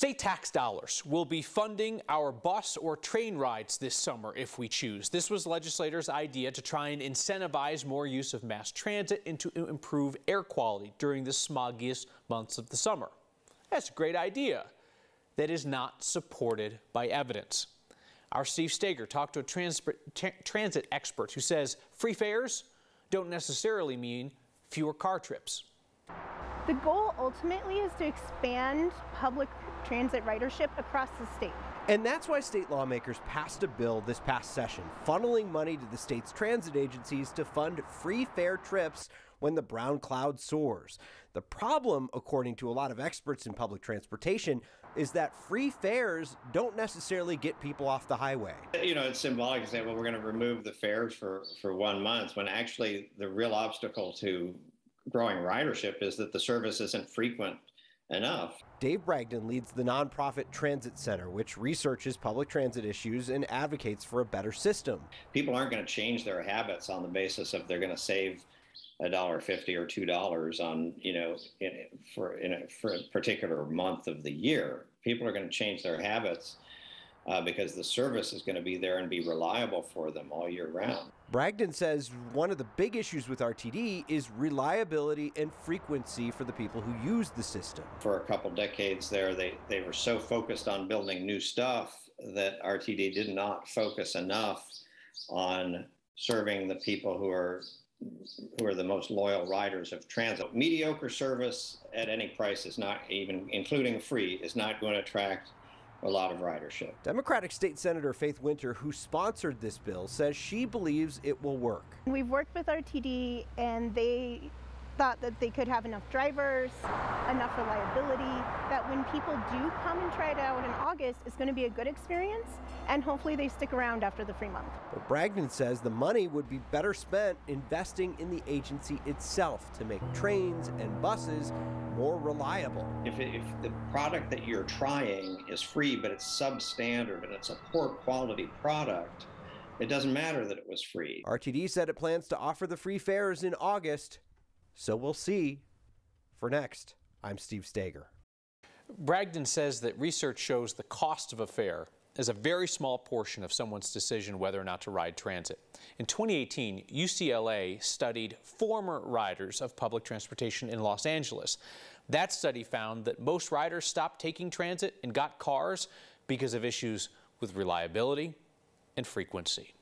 State tax dollars will be funding our bus or train rides this summer if we choose. This was legislators' idea to try and incentivize more use of mass transit and to improve air quality during the smoggiest months of the summer. That's a great idea that is not supported by evidence. Our Steve Staeger talked to a trans transit expert who says free fares don't necessarily mean fewer car trips. The goal ultimately is to expand public transit ridership across the state. And that's why state lawmakers passed a bill this past session, funneling money to the state's transit agencies to fund free fare trips when the brown cloud soars. The problem, according to a lot of experts in public transportation, is that free fares don't necessarily get people off the highway. You know, it's symbolic to say, well, we're going to remove the fares for, for one month, when actually the real obstacle to growing ridership is that the service isn't frequent enough. Dave Bragdon leads the nonprofit Transit Center, which researches public transit issues and advocates for a better system. People aren't going to change their habits on the basis of they're going to save a dollar fifty or two dollars on you know in, for in a, for a particular month of the year. People are going to change their habits uh, because the service is going to be there and be reliable for them all year round. Bragdon says one of the big issues with RTD is reliability and frequency for the people who use the system. For a couple decades there, they, they were so focused on building new stuff that RTD did not focus enough on serving the people who are who are the most loyal riders of transit. Mediocre service at any price is not even including free is not going to attract a lot of ridership. Democratic State Senator Faith Winter, who sponsored this bill, says she believes it will work. We've worked with RTD and they thought that they could have enough drivers, enough reliability, that when people do come and try it out in August, it's going to be a good experience, and hopefully they stick around after the free month. But Bragdon says the money would be better spent investing in the agency itself to make trains and buses more reliable. If, if the product that you're trying is free, but it's substandard and it's a poor quality product, it doesn't matter that it was free. RTD said it plans to offer the free fares in August. So we'll see. For next, I'm Steve Staeger. Bragdon says that research shows the cost of a fare is a very small portion of someone's decision whether or not to ride transit. In 2018, UCLA studied former riders of public transportation in Los Angeles. That study found that most riders stopped taking transit and got cars because of issues with reliability and frequency.